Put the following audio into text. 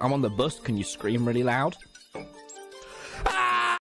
I'm on the bus. Can you scream really loud?